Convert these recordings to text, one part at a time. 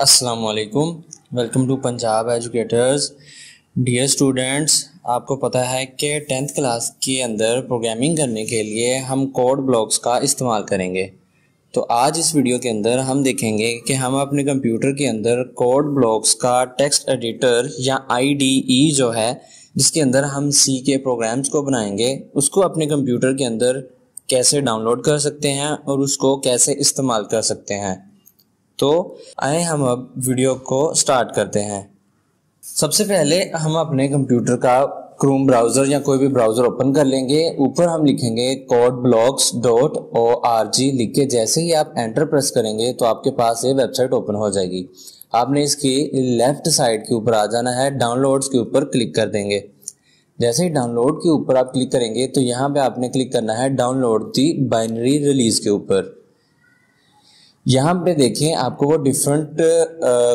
असलकुम welcome to Punjab educators dear students आपको पता है कि टेंथ क्लास के अंदर प्रोग्रामिंग करने के लिए हम कोड ब्लॉक्स का इस्तेमाल करेंगे। तो आज इस वीडियो के अंदर हम देखेंगे कि हम अपने कंप्यूटर के अंदर कोड ब्लॉक्स का टेक्स्ट एडिटर या आईडीई जो है, जिसके अंदर हम सी के प्रोग्राम्स को बनाएँगे, उसको अपने कंप्यूटर के अंदर कैसे डाउनलोड कर सकते हैं और उसको कैसे इस्तेमाल कर सकते हैं। तो आए हम अब वीडियो को स्टार्ट करते हैं। सबसे पहले हम अपने कंप्यूटर का क्रोम ब्राउज़र या कोई भी ब्राउज़र ओपन कर लेंगे। ऊपर हम लिखेंगे code blocks dot O R G लिख के जैसे ही आप एंटर प्रेस करेंगे तो आपके पास ये वेबसाइट ओपन हो जाएगी। आपने इसकी लेफ़्ट साइड के ऊपर आ जाना है। डाउनलोड्स के ऊपर क्लिक कर देंगे। जैसे ही डाउनलोड के ऊपर आप क्लिक करेंगे तो यहाँ पे आपने क्लिक करना है डाउनलोड दी बाइनरी रिलीज़ के ऊपर। यहाँ पे देखें, आपको वो डिफरेंट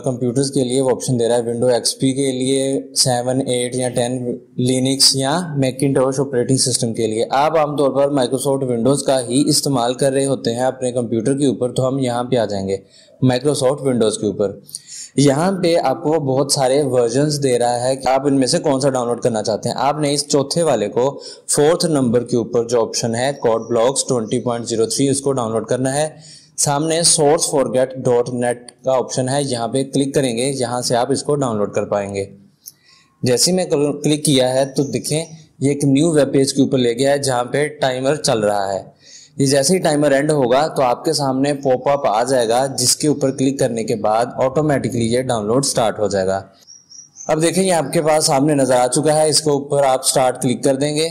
कंप्यूटर्स के लिए वो ऑप्शन दे रहा है। विंडो एक्सपी के लिए सेवन एट या टेन लिनिक्स या मैकिनटॉश ऑपरेटिंग सिस्टम के लिए। आप आमतौर पर माइक्रोसॉफ्ट विंडोज़ का ही इस्तेमाल कर रहे होते हैं अपने कंप्यूटर के ऊपर तो हम यहाँ पे आ जाएँगे। माइक्रोसॉफ्ट विंडोज़ के ऊपर। यहाँ पे आपको बहुत सारे वर्जन दे रहा है कि आप इनमें से कौन सा डाउनलोड करना चाहते हैं। आपने इस चौथे वाले को फोर्थ नंबर के ऊपर जो ऑप्शन है code blocks twenty point zero three उसको डाउनलोड करना है। सामने सोर्स फॉरगेट डॉट नेट का ऑप्शन है। यहाँ पे क्लिक करेंगे, यहाँ से आप इसको डाउनलोड कर पाएँगे। जैसे मैं क्लिक किया है तो देखें, ये एक न्यू वेब पेज के ऊपर ले गया है, जहाँ पे टाइमर चल रहा है। ये जैसे ही टाइमर एंड होगा तो आपके सामने पॉपअप आ जाएगा, जिसके ऊपर क्लिक करने के बाद ऑटोमेटिकली ये डाउनलोड स्टार्ट हो जाएगा। अब देखें, ये आपके पास सामने नज़र आ चुका है, इसके ऊपर आप स्टार्ट क्लिक कर देंगे।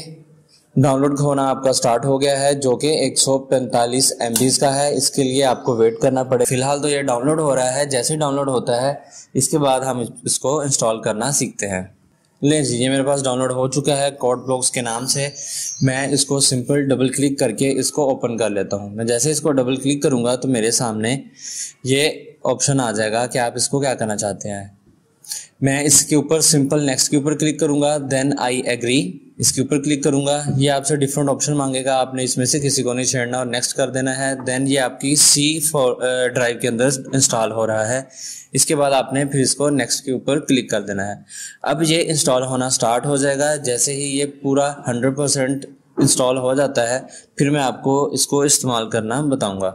डाउनलोड होना आपका स्टार्ट हो गया है, जो कि 145 सौ का है। इसके लिए आपको वेट करना पड़े फ़िलहाल तो ये डाउनलोड हो रहा है, जैसे डाउनलोड होता है, इसके बाद हम इसको इंस्टॉल करना सीखते हैं। ले जी ये मेरे पास डाउनलोड हो चुका है कॉड ब्लॉक्स के नाम से। मैं इसको सिंपल डबल क्लिक करके इसको ओपन कर लेता हूँ। मैं जैसे इसको डबल क्लिक करूँगा तो मेरे सामने ये ऑप्शन आ जाएगा कि आप इसको क्या करना चाहते हैं। मैं इसके ऊपर सिंपल नेक्स्ट के ऊपर क्लिक करूँगा देन आई एग्री इसके ऊपर क्लिक करूँगा, ये आपसे डिफरेंट ऑप्शन मांगेगा, आपने इसमें से किसी को नहीं छेड़ना और नेक्स्ट कर देना है देन ये आपकी सी फॉर ड्राइव के अंदर इंस्टॉल हो रहा है। इसके बाद आपने फिर इसको नेक्स्ट के ऊपर क्लिक कर देना है। अब ये इंस्टॉल होना स्टार्ट हो जाएगा, जैसे ही ये पूरा हंड्रेड परसेंट इंस्टॉल हो जाता है, फिर मैं आपको इसको इस्तेमाल करना बताऊँगा।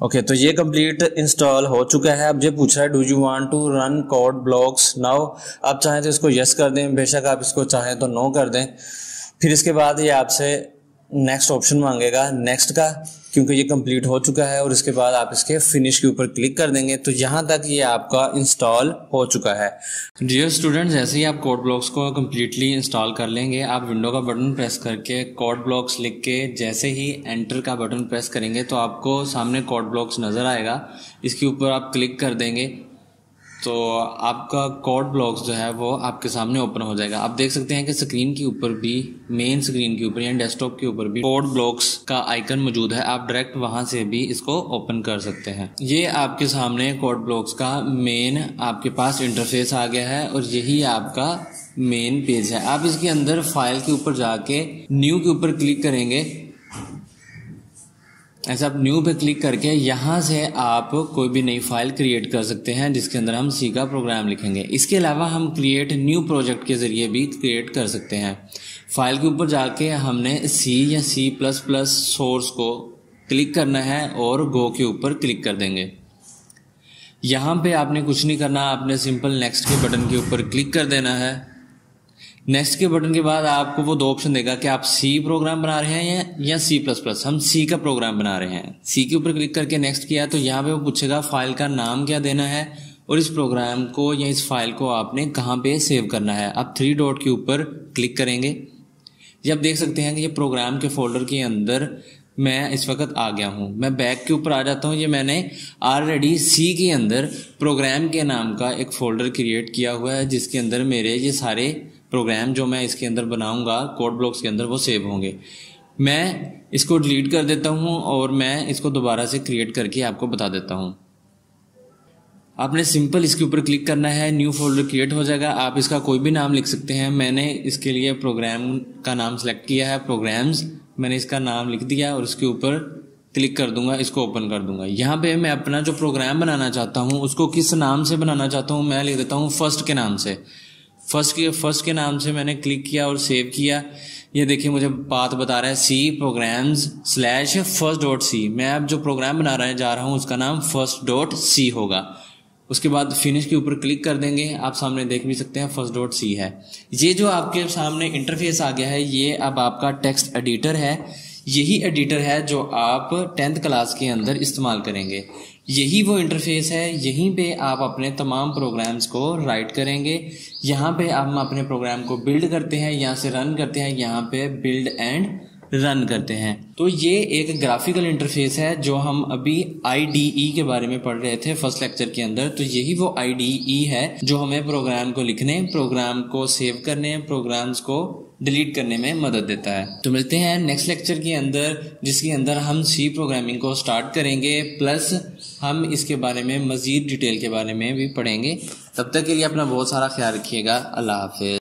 ओके okay, तो ये कंप्लीट इंस्टॉल हो चुका है। अब ये पूछ रहा है do you want to run code blocks now आप चाहें तो इसको यस कर दें बेशक आप इसको चाहें तो नो कर दें। फिर इसके बाद ये आपसे नेक्स्ट ऑप्शन मांगेगा नेक्स्ट का। क्योंकि ये कंप्लीट हो चुका है और इसके बाद आप इसके फिनिश के ऊपर क्लिक कर देंगे तो यहाँ तक ये आपका इंस्टॉल हो चुका है। डियर स्टूडेंट जैसे ही आप कोड ब्लॉक्स को कम्प्लीटली इंस्टॉल कर लेंगे। आप विंडो का बटन प्रेस करके कोड ब्लॉक्स लिख के जैसे ही एंटर का बटन प्रेस करेंगे तो आपको सामने कोड ब्लॉक्स नज़र आएगा। इसके ऊपर आप क्लिक कर देंगे। तो आपका कोड ब्लॉक्स जो है वो आपके सामने ओपन हो जाएगा। आप देख सकते हैं कि स्क्रीन के ऊपर भी मेन स्क्रीन के ऊपर या डेस्कटॉप के ऊपर भी कोड ब्लॉक्स का आइकन मौजूद है। आप डायरेक्ट वहाँ से भी इसको ओपन कर सकते हैं। ये आपके सामने कोड ब्लॉक्स का मेन आपके पास इंटरफेस आ गया है और यही आपका मेन पेज है। आप इसके अंदर फ़ाइल के ऊपर जाके न्यू के ऊपर क्लिक करेंगे ऐसा आप न्यू पे क्लिक करके यहाँ से आप कोई भी नई फ़ाइल क्रिएट कर सकते हैं, जिसके अंदर हम सी का प्रोग्राम लिखेंगे। इसके अलावा हम क्रिएट न्यू प्रोजेक्ट के ज़रिए भी क्रिएट कर सकते हैं। फ़ाइल के ऊपर जाके हमने सी या सी प्लस प्लस सोर्स को क्लिक करना है और गो के ऊपर क्लिक कर देंगे। यहाँ पे आपने कुछ नहीं करना, आपने सिंपल नेक्स्ट के बटन के ऊपर क्लिक कर देना है। नेक्स्ट के बटन के बाद आपको वो दो ऑप्शन देगा कि आप सी प्रोग्राम बना रहे हैं या सी प्लस प्लस हम सी का प्रोग्राम बना रहे हैं। सी के ऊपर क्लिक करके नेक्स्ट किया तो यहाँ पे वो पूछेगा फ़ाइल का नाम क्या देना है? और इस प्रोग्राम को या इस फ़ाइल को आपने कहाँ पे सेव करना है? आप थ्री डॉट के ऊपर क्लिक करेंगे। ये आप देख सकते हैं कि ये प्रोग्राम के फोल्डर के अंदर मैं इस वक्त आ गया हूँ। मैं बैक के ऊपर आ जाता हूँ। ये मैंने ऑलरेडी सी के अंदर प्रोग्राम के नाम का एक फोल्डर क्रिएट किया हुआ है, जिसके अंदर मेरे ये सारे प्रोग्राम जो मैं इसके अंदर बनाऊँगा कोड ब्लॉक्स के अंदर वो सेव होंगे। मैं इसको डिलीट कर देता हूँ और मैं इसको दोबारा से क्रिएट करके आपको बता देता हूँ। आपने सिंपल इसके ऊपर क्लिक करना है न्यू फोल्डर क्रिएट हो जाएगा। आप इसका कोई भी नाम लिख सकते हैं। मैंने इसके लिए प्रोग्राम का नाम सेलेक्ट किया है प्रोग्राम्स मैंने इसका नाम लिख दिया और उसके ऊपर क्लिक कर दूँगा, इसको ओपन कर दूँगा। यहाँ पे मैं अपना जो प्रोग्राम बनाना चाहता हूँ, उसको किस नाम से बनाना चाहता हूँ, मैं लिख देता हूँ फ़र्स्ट के नाम से। फ़र्स्ट के फ़र्स्ट के नाम से मैंने क्लिक किया और सेव किया। ये देखिए, मुझे बात बता रहा है C programs slash first dot C मैं अब जो प्रोग्राम बना रहा, जा रहा हूँ, उसका नाम फ़र्स्ट डॉट सी होगा। उसके बाद फिनिश के ऊपर क्लिक कर देंगे। आप सामने देख भी सकते हैं फ़र्स्ट डॉट सी है। ये जो आपके सामने इंटरफेस आ गया है, ये अब आपका टेक्स्ट एडिटर है। यही एडिटर है जो आप टेंथ क्लास के अंदर इस्तेमाल करेंगे। यही वो इंटरफेस है, यहीं पे आप अपने तमाम प्रोग्राम्स को राइट करेंगे। यहाँ पे हम अपने प्रोग्राम को बिल्ड करते हैं, यहाँ से रन करते हैं, यहाँ पे बिल्ड एंड रन करते हैं। तो ये एक ग्राफिकल इंटरफेस है जो हम अभी आईडीई के बारे में पढ़ रहे थे फ़र्स्ट लेक्चर के अंदर। तो यही वो आईडीई है जो हमें प्रोग्राम को लिखने प्रोग्राम को सेव करने प्रोग्राम्स को डिलीट करने में मदद देता है। तो मिलते हैं नेक्स्ट लेक्चर के अंदर, जिसके अंदर हम सी प्रोग्रामिंग को स्टार्ट करेंगे प्लस हम इसके बारे में मज़ीद डिटेल के बारे में भी पढ़ेंगे। तब तक के लिए अपना बहुत सारा ख्याल रखिएगा। अल्लाह हाफिज।